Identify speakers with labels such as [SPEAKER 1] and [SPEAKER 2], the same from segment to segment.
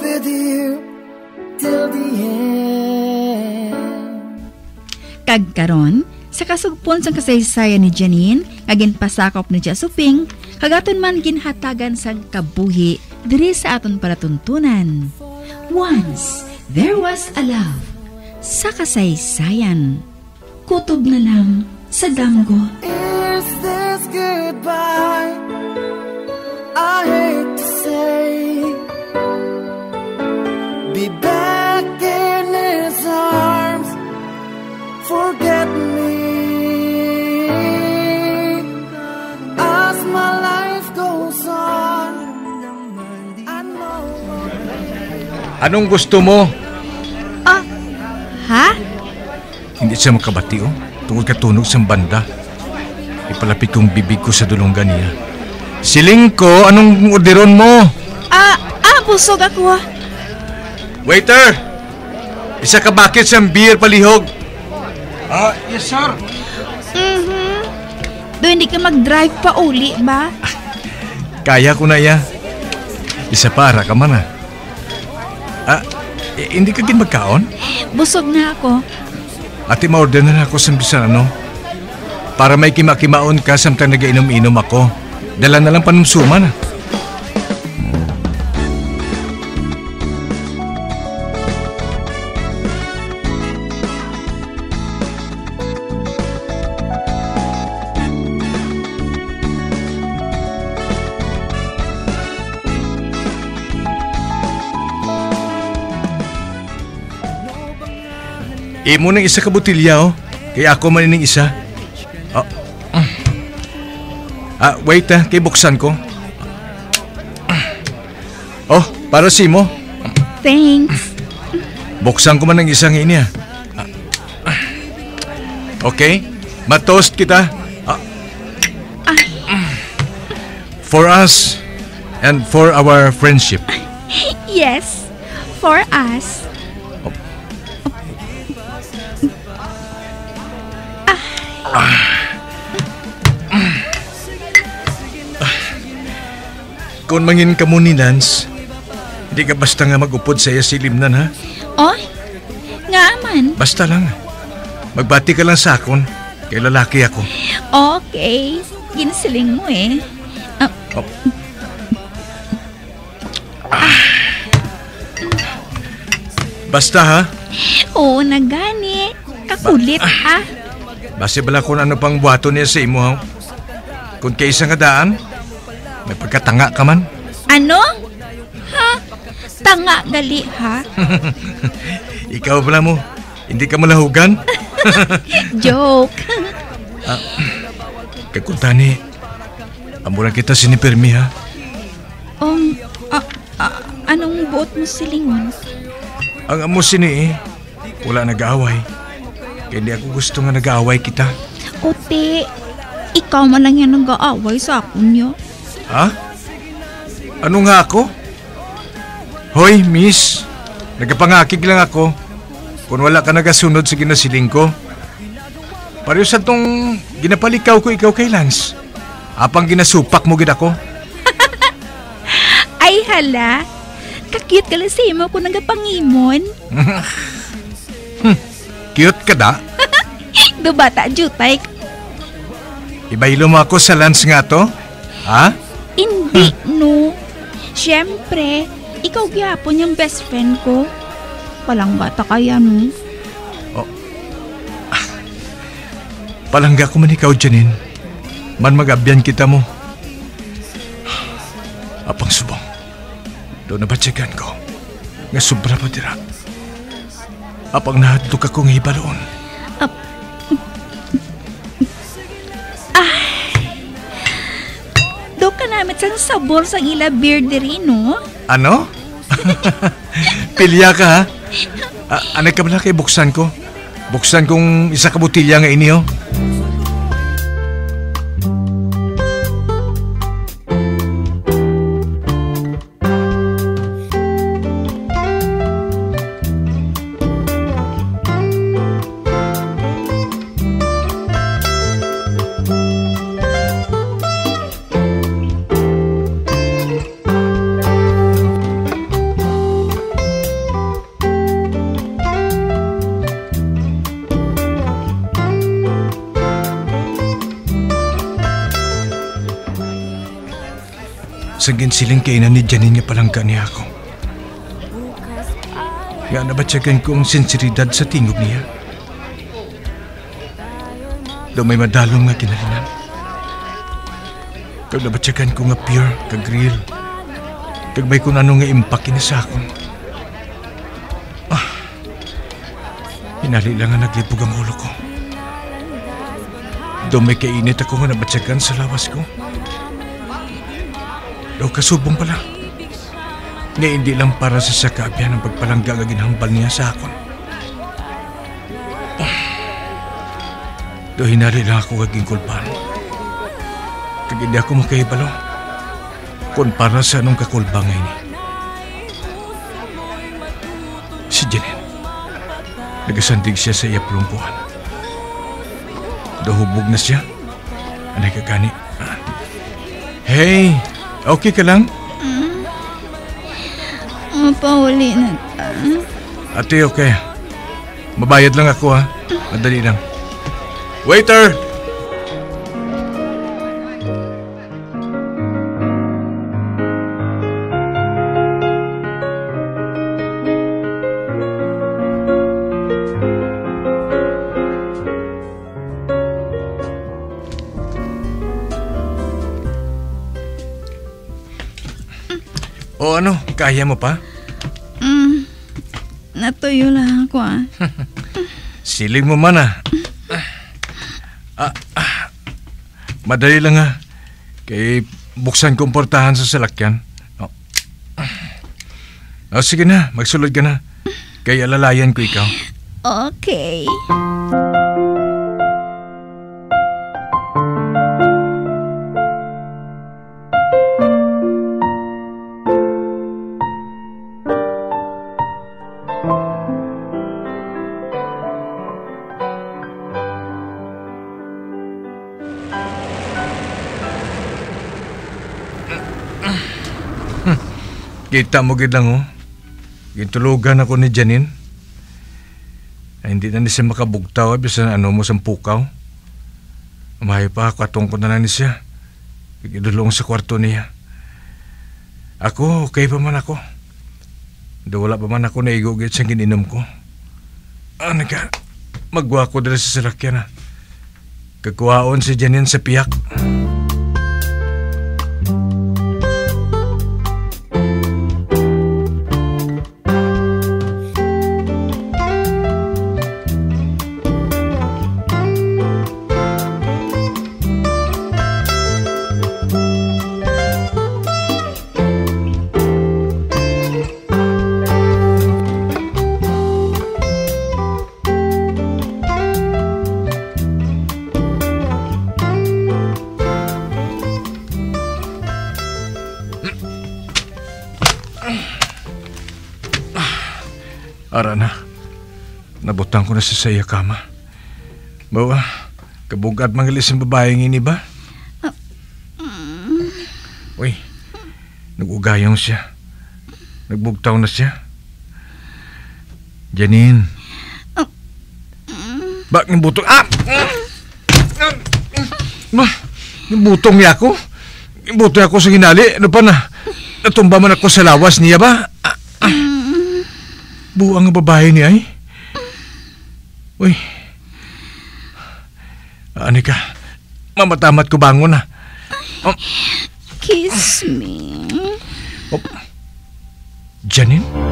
[SPEAKER 1] With you till the end.
[SPEAKER 2] Kag karon, sa kasugpon sang kasaysayan ni Janine, agin pasakop ni Jasuping, kagaton man ginhatagan sang kabuhi diri sa aton palatuntunan. Once, there was a love. Sa kasaysayan. Kutob na lang sa damgo.
[SPEAKER 1] Is this goodbye?
[SPEAKER 3] Anong gusto mo?
[SPEAKER 2] Ha?
[SPEAKER 3] Hindi siya makabati oh. Tungkol katunog sa banda. Ipalapit kong bibig ko sa dulonggan niya. Siling ko, anong orderon mo?
[SPEAKER 2] Ah, ah, busog ako. ah.
[SPEAKER 3] Waiter! Isa ka bucket sa beer palihog. Ah, yes sir.
[SPEAKER 2] Mhm. Do hindi ka mag-drive pa uli ba?
[SPEAKER 3] Kaya ko na ya. Isa para ka man ah. Ah, eh, hindi ka din magkaon?
[SPEAKER 2] Busog na ako.
[SPEAKER 3] Ate, ma-order na ako sa bisan ano. Para may kimakimaon ka samtang nag-inom-inom ako. Dala na lang panumsuman ah. Imo ng isa ka botilya oh. Kaya ako man ng isa. Ah, mm. ah wait ah, kay buksan ko. Oh, para si mo.
[SPEAKER 2] Thanks.
[SPEAKER 3] Buksan ko man ng isang ini ah. Ah, Okay, matoast kita. Ah, For us and for our friendship.
[SPEAKER 2] Yes, for us.
[SPEAKER 3] Kung mangin ka mo ni Lance, hindi ka basta nga magupod sa iya silimnan ha.
[SPEAKER 2] Oh, nga man.
[SPEAKER 3] Basta lang. Magbati ka lang sa akon. Kay lalaki ako.
[SPEAKER 2] Okay, ginsiling mo eh.
[SPEAKER 3] Basta ha.
[SPEAKER 2] Oo, nagani. Kakulit ha.
[SPEAKER 3] Base bala kung ano pang buhato niya sa imo. Kung kaysa nga daan, may pagkatanga ka man.
[SPEAKER 2] Ano? Ha? Tanga gali ha?
[SPEAKER 3] Ikaw pala mo, hindi ka malahugan.
[SPEAKER 2] Joke.
[SPEAKER 3] Kakuntani, amuran kita sinipirmi ha.
[SPEAKER 2] Um, ah, ah, anong buot mo silingon?
[SPEAKER 3] Ang amo sini eh, wala nag-aaway. Kaya ako gusto nga nag-aaway kita.
[SPEAKER 2] Ote, ikaw man lang yan nag-aaway sa akin niyo.
[SPEAKER 3] Ha? Ano nga ako? Hoy, miss. Nagapangakig lang ako. Kung wala ka nagasunod sa ginasiling ko. Pareho sa tong ginapalikaw ko ikaw kay Lance. Apang ginasupak mo gid ako.
[SPEAKER 2] Ay hala, kakit ka lang sa imo ko nagapangimon.
[SPEAKER 3] Cute ka da.
[SPEAKER 2] Do bata jutay.
[SPEAKER 3] Ibaylo mo ako sa Lance nga to. Ha?
[SPEAKER 2] Hindi no. Siyempre, ikaw gyapon yung best friend ko. Walang bata kaya no.
[SPEAKER 3] Palangga ko man ikaw, Janine. Man magabyan kita mo. Apang subong. Doon na batsyagan ko. Nga sobra pa dira. Apang nahadlok ako nga ibaloon.
[SPEAKER 2] Do ka namin sang sabor sang ila beer diri no.
[SPEAKER 3] Ano? Pilya ka ha? A- anay ka kay buksan ko? Buksan kong isa ka botilya nga ini oh. Sa ginsiling kainan ni Janine nga palangga niya ako. Nga nabatsyagan ko ang sinseridad sa tingog niya. Do may madalong nga kinalinan. Kag nabatsyagan ko nga pure, kag real. Kag may kung ano nga impact ini sa akon. Ah, hinali lang nga naglibog ang ulo ko. Do may kainit ako nga nabatsyagan sa lawas ko. Daw kasubong pala. Nga hindi lang para sa sakabyan ang pagpalangga ginhambal niya sa akon. Do hinari lang ako kaging kulpan. Kag hindi ako makahibalo. Kung para sa anong kakulbang ini. Si Janine. Nagasandig siya sa iya plumpuhan. Do hubog na siya. Anay kagani. Ah. Hey! Okay ka lang?
[SPEAKER 2] Mapauli na ta.
[SPEAKER 3] Ate, okay. Mabayad lang ako ha. Madali lang. Waiter! Kaya mo pa?
[SPEAKER 2] Mm, natuyo lang ako ah.
[SPEAKER 3] Siling mo man ah. Ah, ah. Madali lang ah. Kay buksan kong portahan sa salakyan. Oh. Oh, sige na, magsulod ka na. Kay alalayan ko ikaw.
[SPEAKER 2] Okay.
[SPEAKER 3] Kita mo gid lang oh. Gintulugan ako ni Janine. Ay, hindi na ni siya makabugtaw ay bisan ano mo sa pukaw. Umahay pa ako atong na lang ni siya. Igidulong sa kwarto niya. Ako, okay pa man ako. Do wala pa man ako naigugit sa gininom ko. Ano ka? Magwa ko dala sa salakyan na. Kakuhaon si Janine sa piyak. Ara Nabutang ko na sa saya kama. Bawa, kabugat mangilis ang babaeng ini ba? Uy, nag-ugayong siya. Nagbugtaw na siya. Janine. Bak ng butong... Ah! Ma, yung butong niya ako. Yung butong ako sa ginali. Ano pa na? Natumba man ako sa lawas niya ba? Ah, ah. Buang ang babae niya ay. Uy. Ani ka? Mamatamat ko bangon na. Oh,
[SPEAKER 2] Kiss me.
[SPEAKER 3] oh. Janine?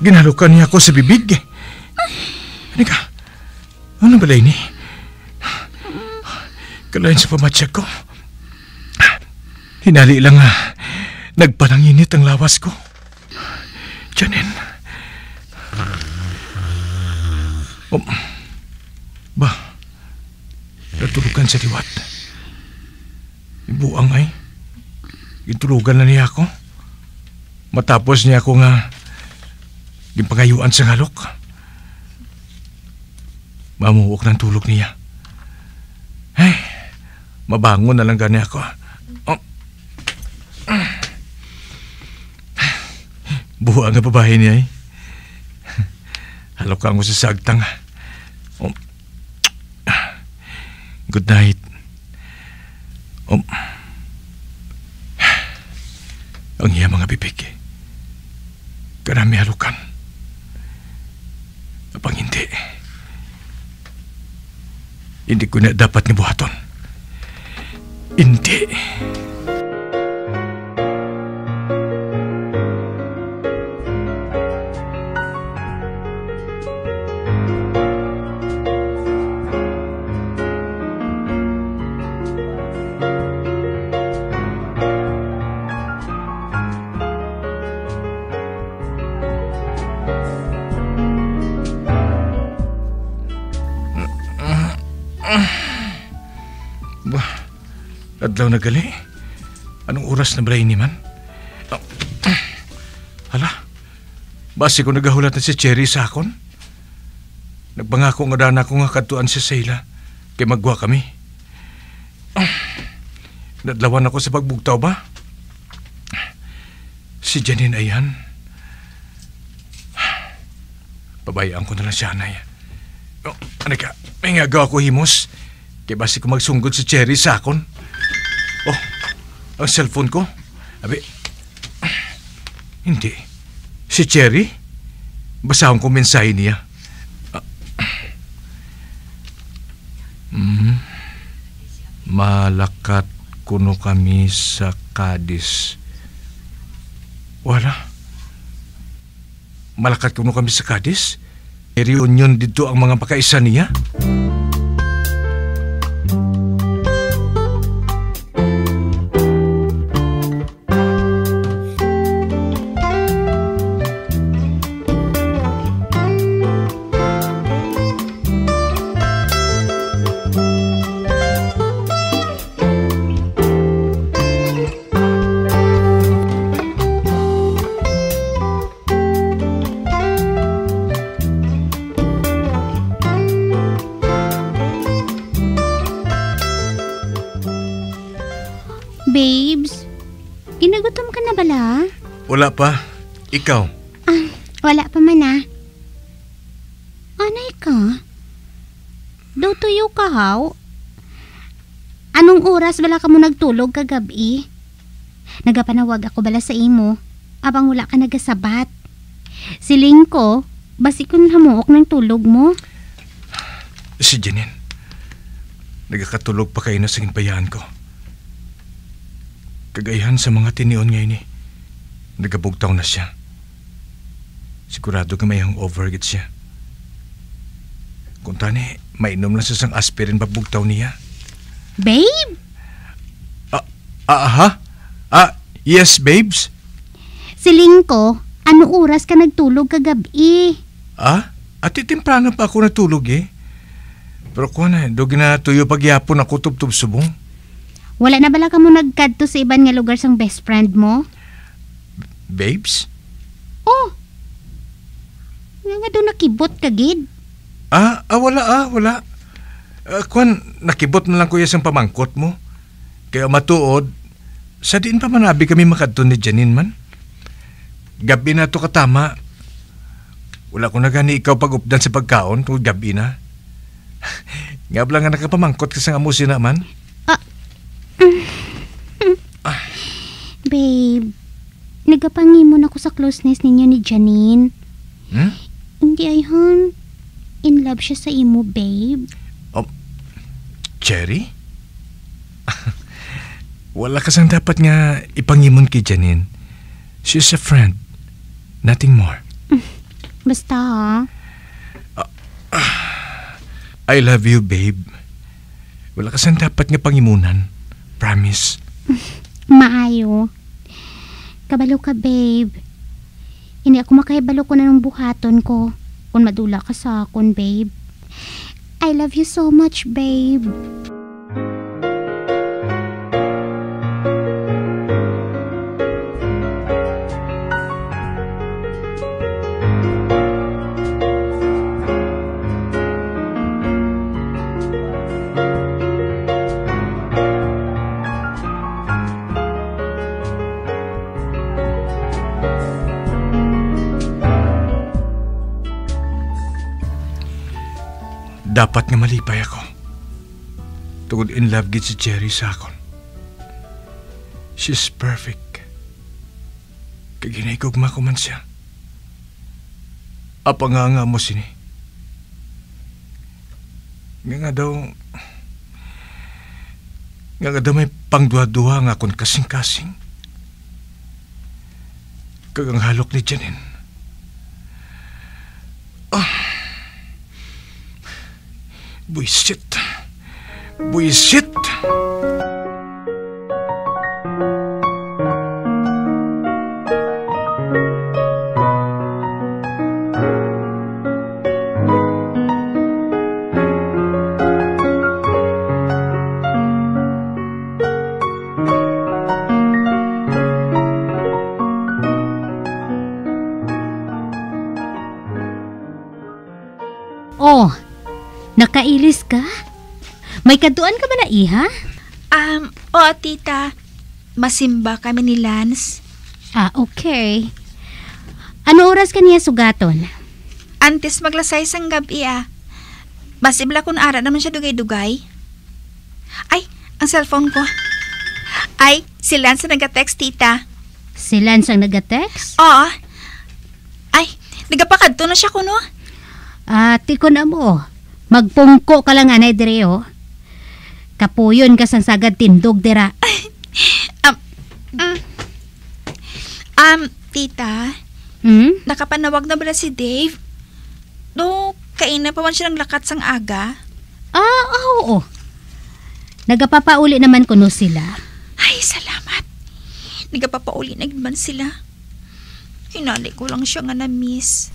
[SPEAKER 3] Ginalukan niya ako sa bibig. Ano ka? Ano ba ini? Kalahin sa pamatsyag ko. Hinali lang nga. Nagpananginit ang lawas ko. Janine. Oh, ba? Natulugan sa liwat. Ibuang ay. Itulugan na niya ako. Matapos niya ako nga gimpangayuan sa ngalok. Mamuwak ng tulog niya. Ay, mabangon na lang gani ako. Oh. Buha nga babae niya eh. Halok mo sa sagtang. Oh. Good night. Oh. Ang iya mga bibig. Karami halukan. Apang hindi. Hindi ko na dapat nibuhaton. Hindi. Ba, adlaw na. Anong oras na brain ni man? Oh. Hala, basi ko nagahulat na si Cherry sa akon. Nagpangako nga dana ko nga katuan si Sayla. Kay magwa kami. Oh. Nadlawan ako sa pagbugtaw ba? Si Janine ayan. Pabayaan ko na lang siya, Anay. Oh, ano ka? May nga ko himos. Kaya basi ko magsunggod si Cherry sa akon. Ang cellphone ko. Abi, hindi. Si Cherry? Basahon ko mensahe niya. Hmm. Malakat kuno kami sa Cadiz. Wala. Malakat kuno kami sa Cadiz? May reunion dito ang mga pakaisa niya?
[SPEAKER 4] Babes,
[SPEAKER 3] Wala pa. Ikaw.
[SPEAKER 4] Ah, wala pa man ah. Anay ka? Daw tuyo ka haw? Anong oras bala ka mo nagtulog kagabi? Nagapanawag ako bala sa imo, abang wala ka nagasabat. Siling ko, basi kun hamuok ng tulog mo.
[SPEAKER 3] Si Janine. Nagkakatulog pa kayo na sa ginbayaan ko. Kagayahan sa mga tinion ngayon eh. Nagabugtaw na siya. Sigurado ka may overget siya. Kung tani, mainom lang sa sang aspirin pabugtaw niya.
[SPEAKER 4] Babe,
[SPEAKER 3] Ah, ha? Ah, yes, babes?
[SPEAKER 4] siling ko, ano oras ka nagtulog kagabi?
[SPEAKER 3] Ah, at temprano pa ako natulog eh. Pero na, dogi na tuyo pagyapon ako tubtub subong.
[SPEAKER 4] Wala na bala ka mo nagkadto sa iban nga lugar sang best friend mo?
[SPEAKER 3] Babes?
[SPEAKER 4] Oh. Nga nga doon nakibot ka, gid.
[SPEAKER 3] Ah, ah wala ah, wala. Uh, kuan, nakibot na lang kuya sang pamangkot mo. Kaya matuod, sa diin pa manabi kami makadto ni Janine man. Gabi na to katama. Wala ko na gani ikaw pag-updan sa pagkaon tungod gabi na. Nga bala nga nakapamangkot ka sa amusi naman.
[SPEAKER 4] Babe, nagapangimon ako sa closeness ninyo ni Janine.
[SPEAKER 3] Hmm?
[SPEAKER 4] Hindi ay hon. In love siya sa imo, babe.
[SPEAKER 3] Cherry? Wala kasang dapat nga ipangimon kay Janine. She's a friend. Nothing more.
[SPEAKER 4] Basta ha.
[SPEAKER 3] I love you, babe. Wala kasang dapat nga pangimunan. Promise.
[SPEAKER 4] Maayo. Kabalo ka, babe. Hindi ako makahibalo ko na ng buhaton ko. Kung madula ka sa akon, babe. I love you so much, babe.
[SPEAKER 3] Malipay ako. Tungod in love gid si Cherry sa akon. She's perfect. Kaginigugma ko man siya. Apa nga nga mo sini. Nga nga daw... Nga nga daw may pangduha-duha nga akong kasing-kasing. Kagang halok ni Janine. Buisit. Buisit.
[SPEAKER 4] Oh, May kaduan ka ba na iha?
[SPEAKER 5] Um, o tita, masimba kami ni Lance.
[SPEAKER 4] Ah, okay. Ano oras ka niya sugaton?
[SPEAKER 5] Antes maglasay sang gabi ah. Masibla kun ara naman siya dugay-dugay. Ay, ang cellphone ko. Ay, si Lance na nag-text tita.
[SPEAKER 4] Si Lance ang nagatext?
[SPEAKER 5] Oo. Ay,
[SPEAKER 4] Nagapakadto na siya kuno.
[SPEAKER 1] Ati ko na mo. Magpungko ka lang anay dire oh. Kapuyon ka sang sagad tindog dira.
[SPEAKER 4] Um, tita,
[SPEAKER 1] Hmm?
[SPEAKER 4] nakapanawag na bala si Dave? Do, kaina pa man siya ng lakat sang aga?
[SPEAKER 1] Ah, oo. Nagapapauli naman kuno sila.
[SPEAKER 4] Ay, salamat. Nagapapauli na man sila. Hinali ko lang siya nga na-miss.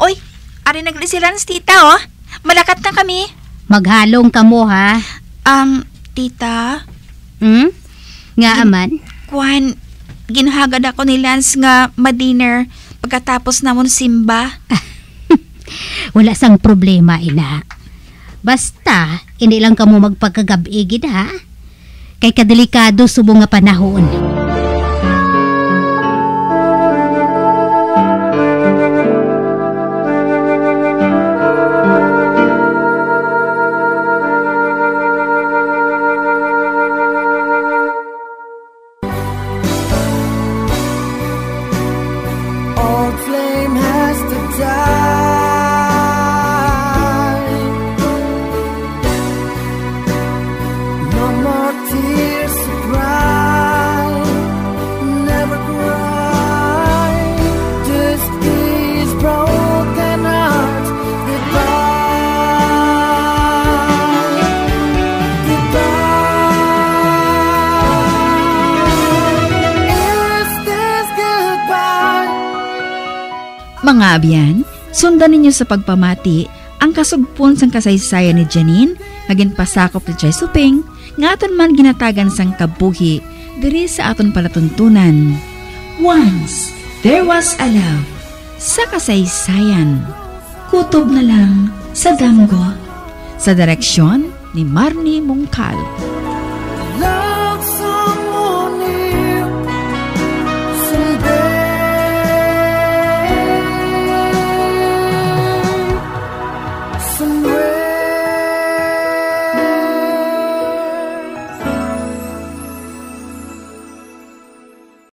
[SPEAKER 4] Oy, ari nagresilans tita oh. Malakat na kami.
[SPEAKER 1] Maghalong ka mo ha.
[SPEAKER 4] Um, tita,
[SPEAKER 1] Hmm? Nga aman.
[SPEAKER 4] Kwan, ginhagad ako ni Lance nga ma-dinner pagkatapos namon simba.
[SPEAKER 1] Wala sang problema ina. Basta, hindi lang kamo magpagkagabi gid ha. Kay kadelikado subong nga panahon.
[SPEAKER 2] Mga abyan, sundan ninyo sa pagpamati ang kasugpon sang kasaysayan ni Janine, maging pasakop ni Chay Suping, nga aton man ginatagan sang kabuhi, diri sa aton palatuntunan. Once, there was a love sa kasaysayan. Kutob na lang sa damgo. Sa direksyon ni Marnie Mungkal.